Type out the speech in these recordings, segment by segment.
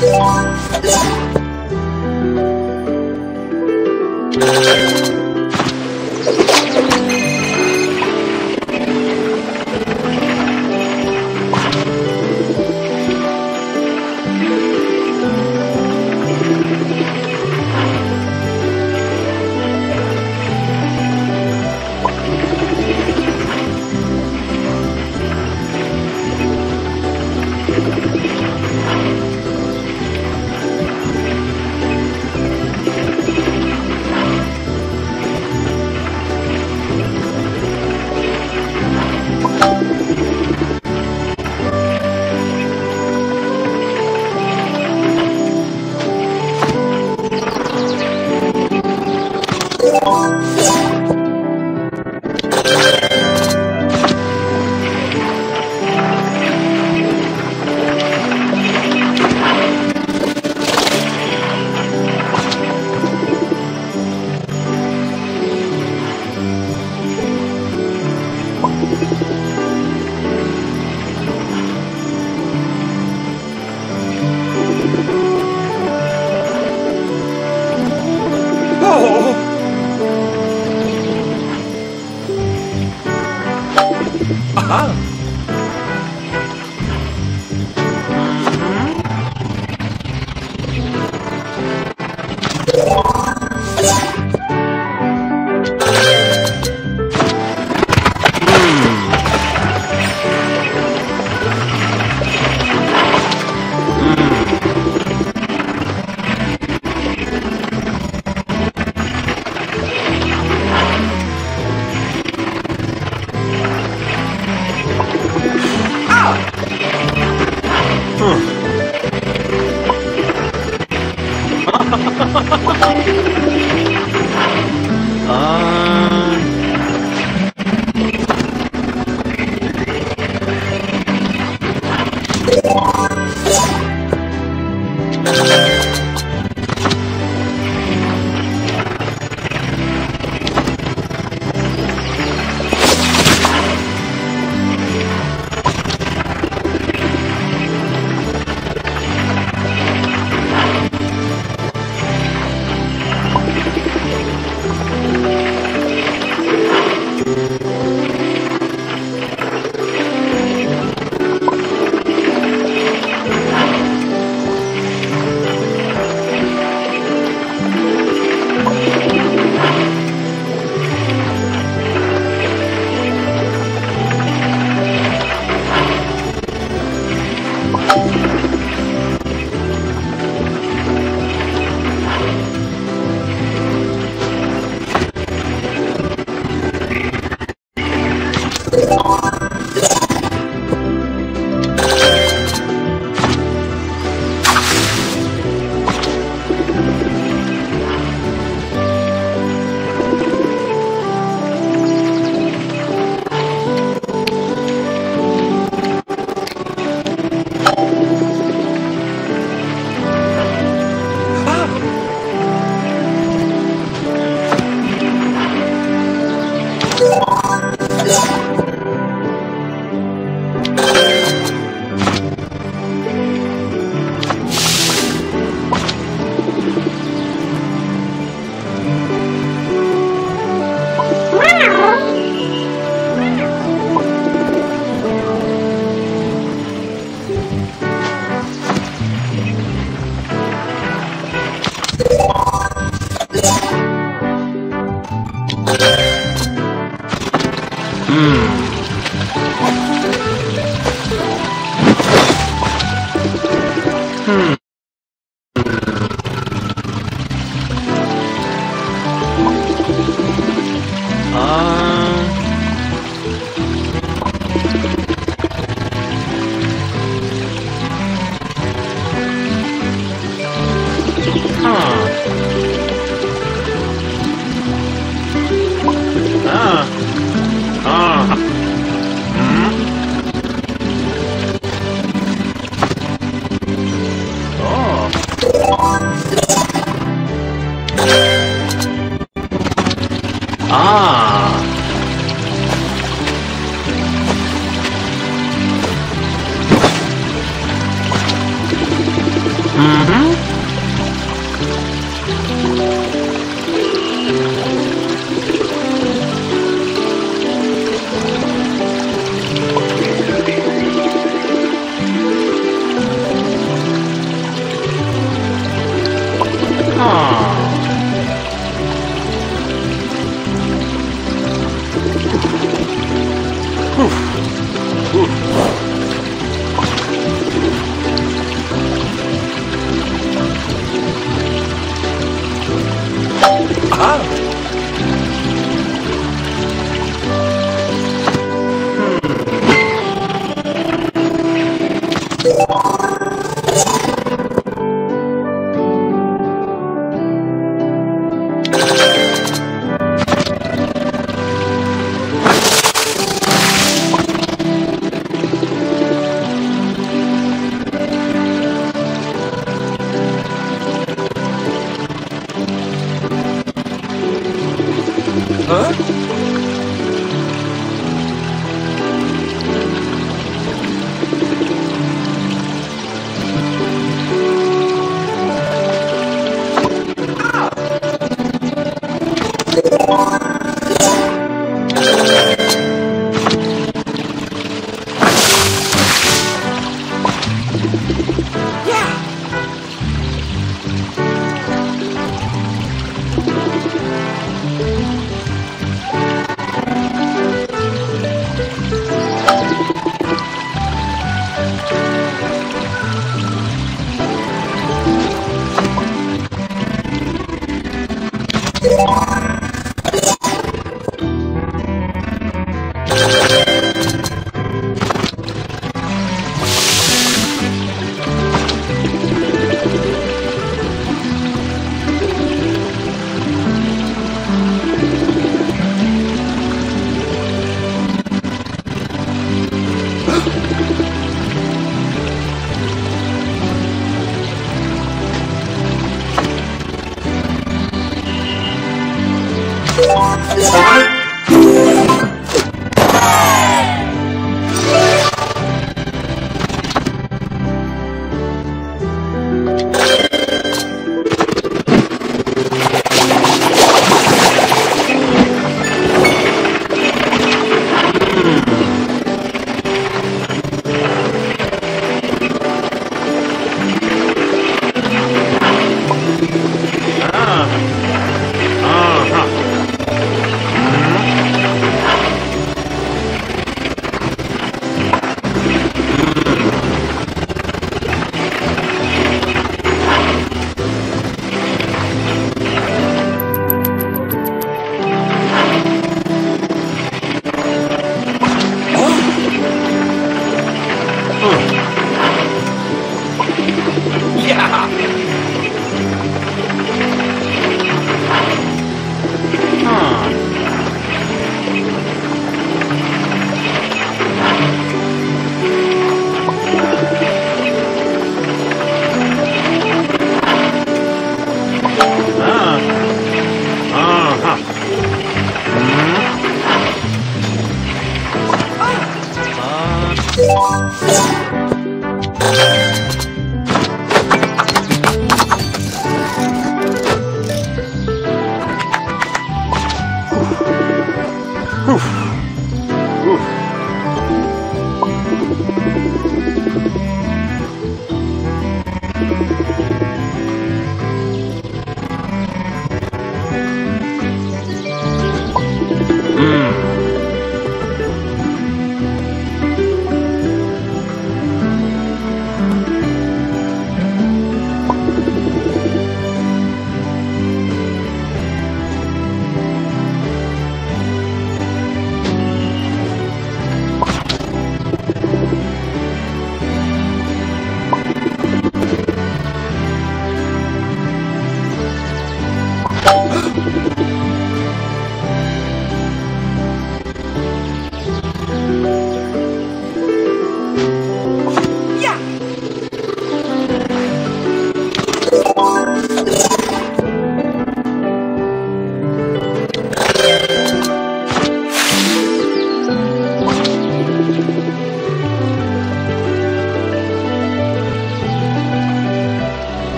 Música Ah. Oof.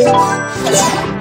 Yeah.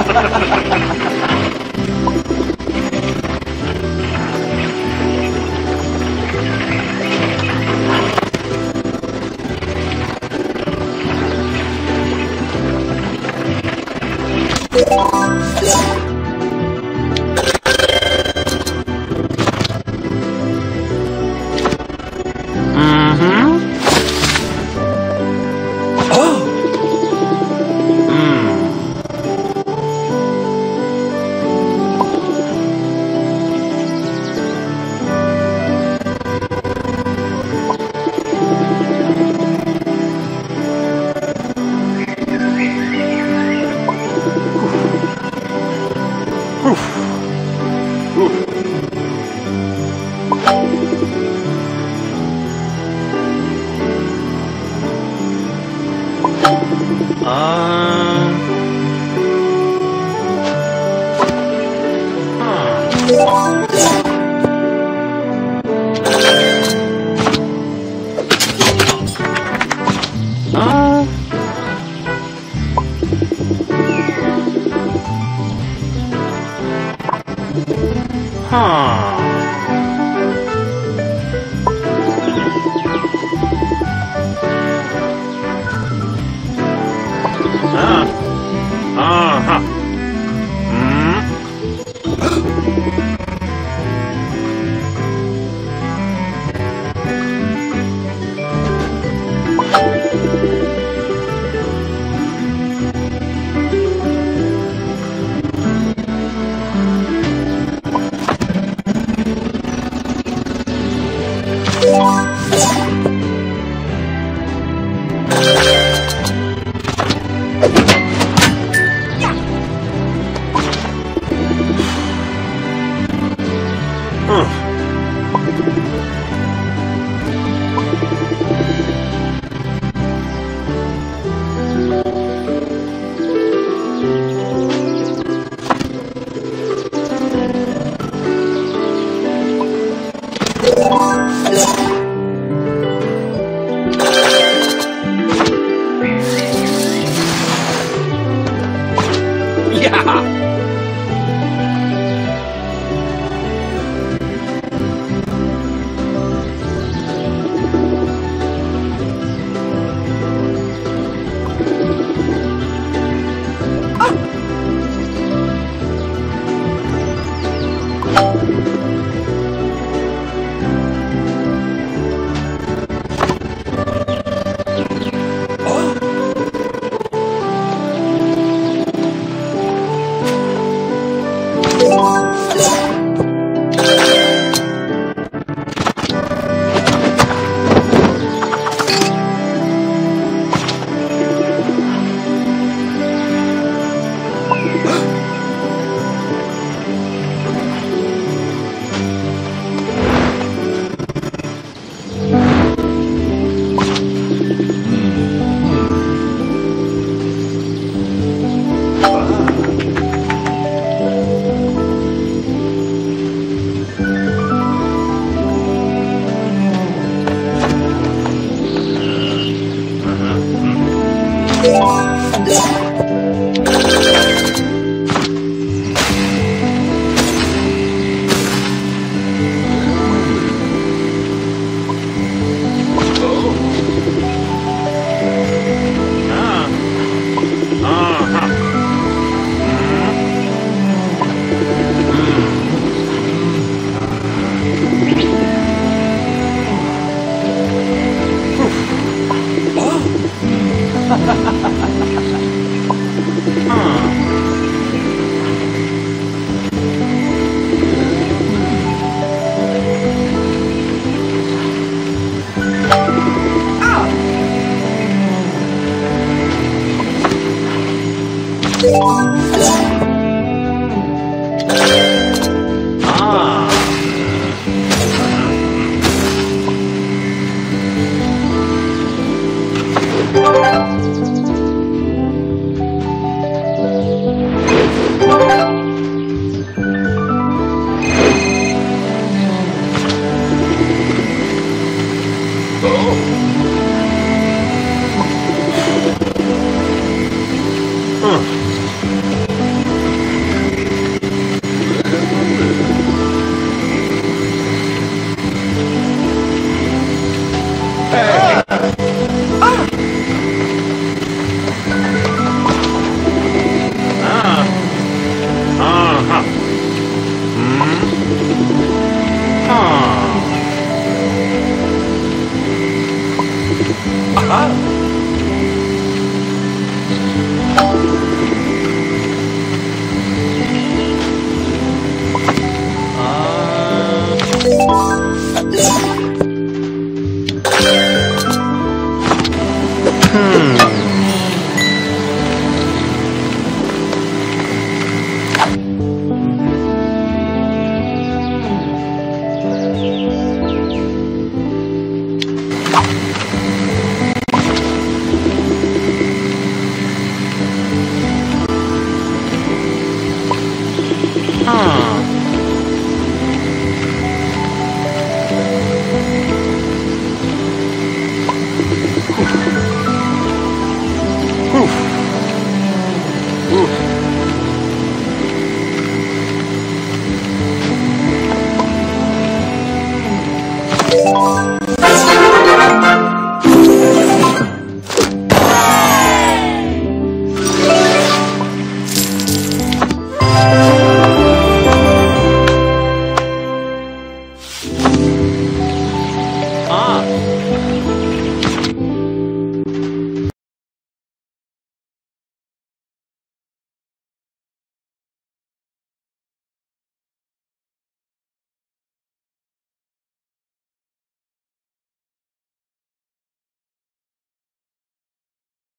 Ha ha ha ha ha! Um.